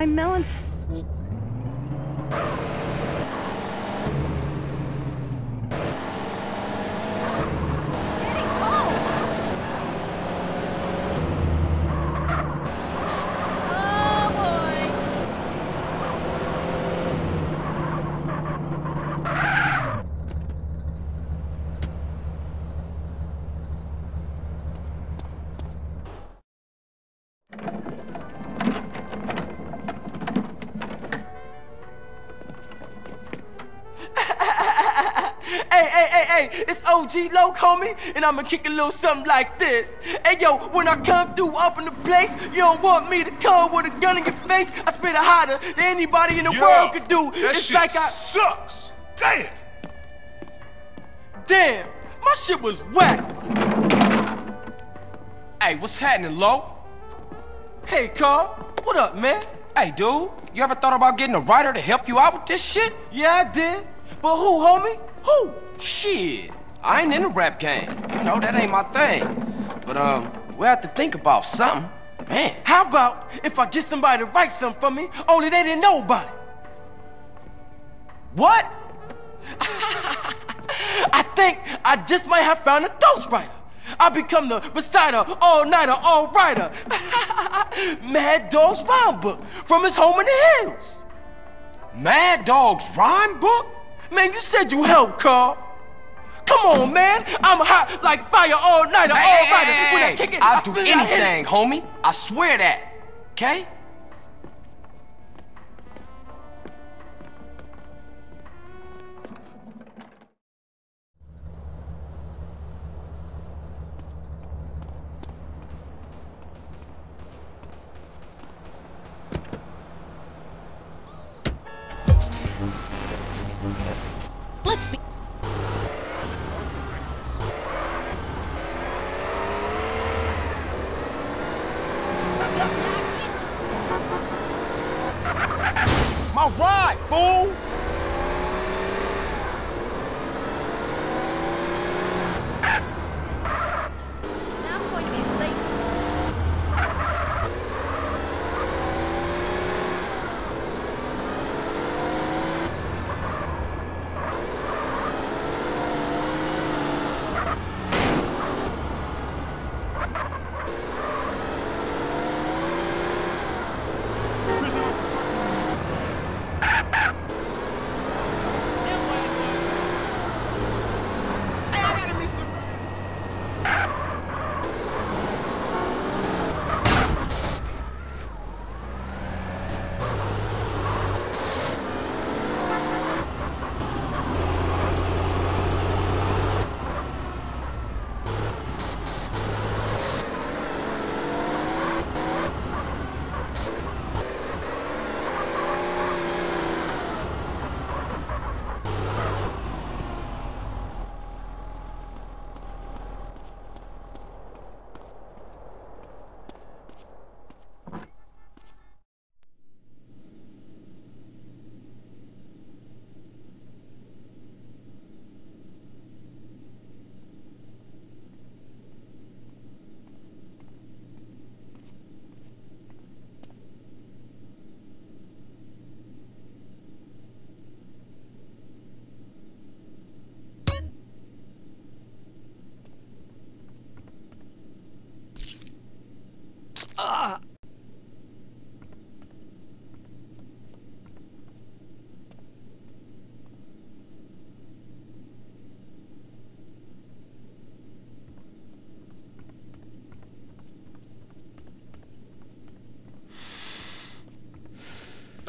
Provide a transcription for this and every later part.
My melon. Hey, hey, hey, it's OG Loc, homie, and I'ma kick a little something like this. Hey, yo, when I come through up in the place, you don't want me to come with a gun in your face. I spit it hotter than anybody in the Yo, world could do. That it's shit like I. sucks. Damn. Damn, my shit was whack. Hey, what's happening, Lo? Hey, Carl, what up, man? Hey, dude, you ever thought about getting a writer to help you out with this shit? Yeah, I did. But who, homie? Who? Shit, I ain't in the rap game. You know, that ain't my thing. But, um, we have to think about something. Man, How about if I get somebody to write something for me, only they didn't know about it? what? I think I just might have found a ghostwriter. I become the reciter, all-nighter, all-writer. Madd Dogg's rhyme book from his home in the hills. Madd Dogg's rhyme book? Man, you said you helped, Carl. Come on, man. I'm hot like fire all night. All-righter. hey, When I kick it, I'll I do spit it, I hit it. anything, homie. I swear that. Okay?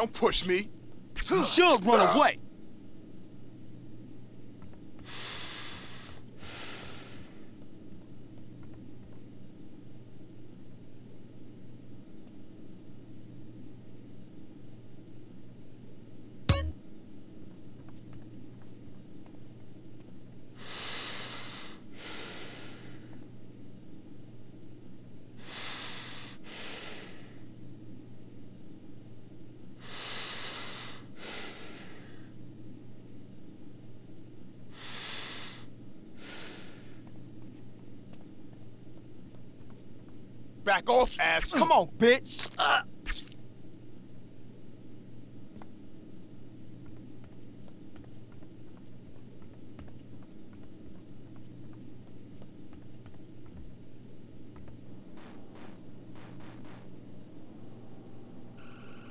Don't push me. You should run away. Back off, ass. Come on, bitch. Uh.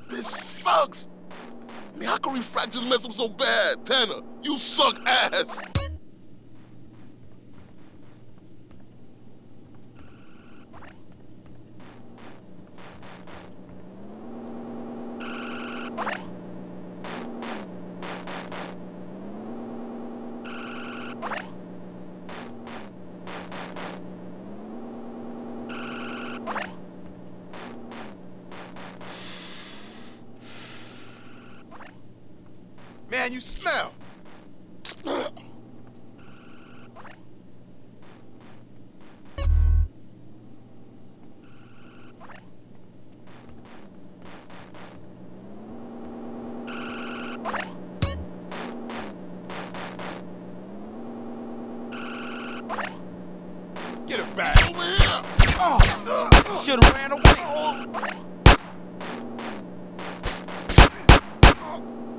This sucks! I mean, how can up so bad? Tanner, you suck ass! Man, you smell. Get it back. Oh, should've ran away. You're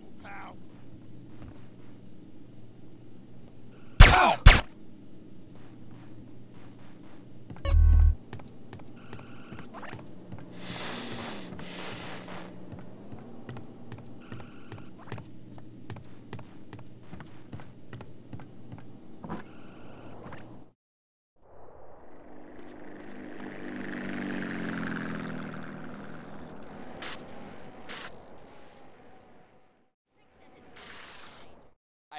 trouble, pal.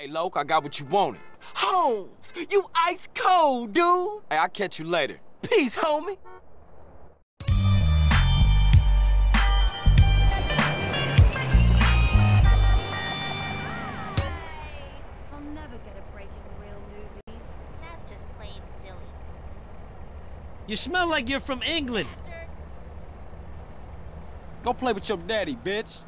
Hey, Loc, I got what you wanted. Holmes, you ice cold, dude. Hey, I'll catch you later. Peace, homie. I'll never get a break in real movies. That's just plain silly. You smell like you're from England. Go play with your daddy, bitch.